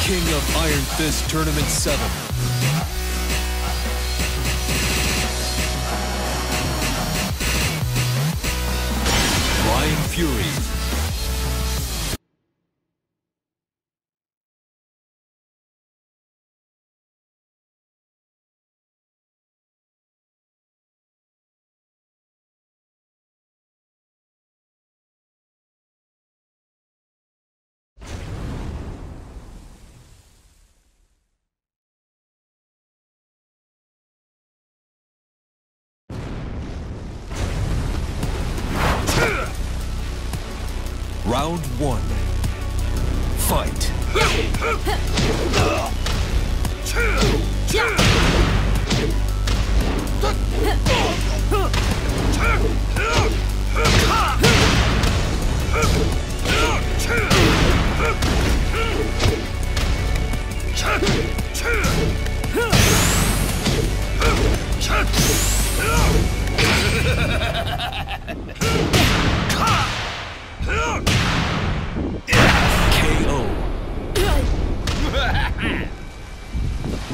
king of Iron Fist Tournament 7. Bryan Fury. Round one. Fight.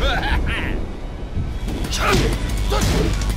Ha ha ha! Chug! Touch!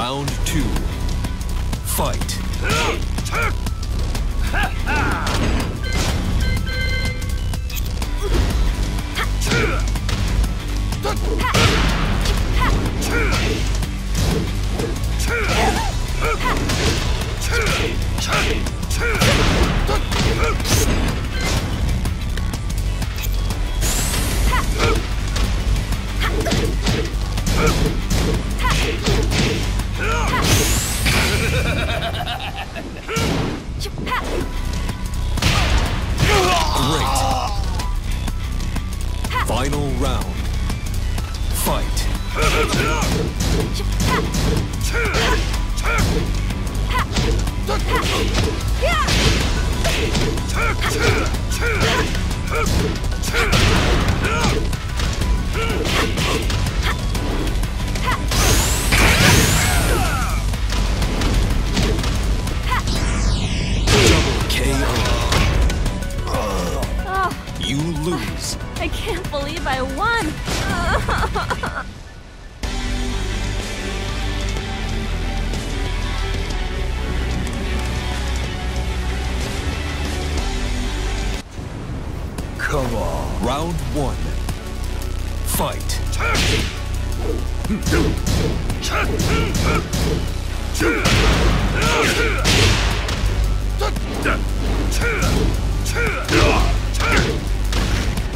Round two. Fight. Great. Final round. Fight. lose. I can't believe I won. Come on. Round one. Fight.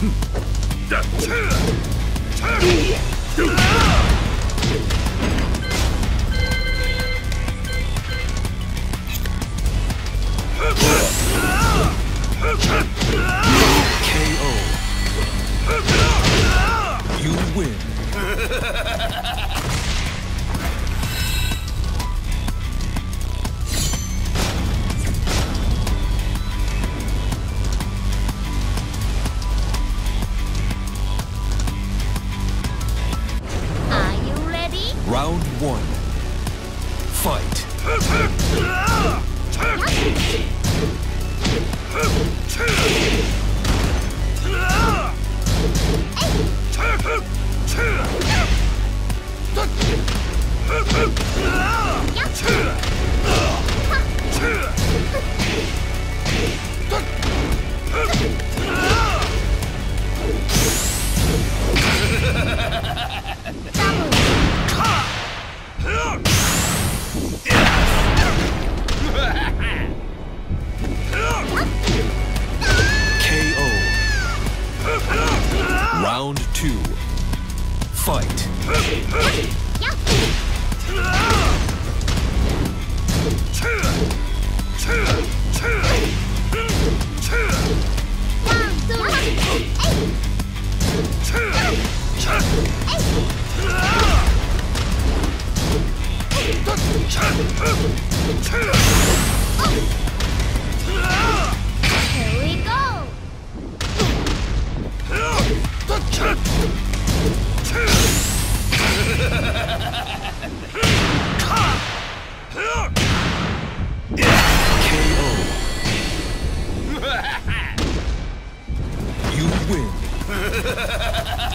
음. 자, 자, 자, 자, 자, one. Fight. You win.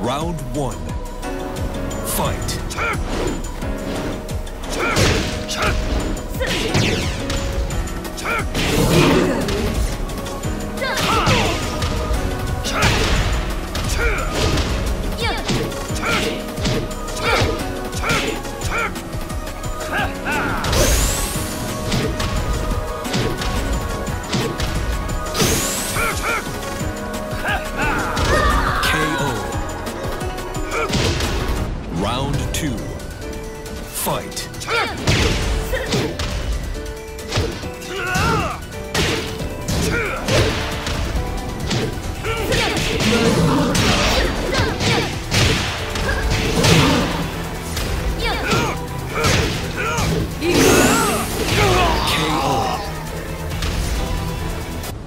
Round one. Fight.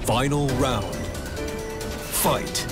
Final round. Fight.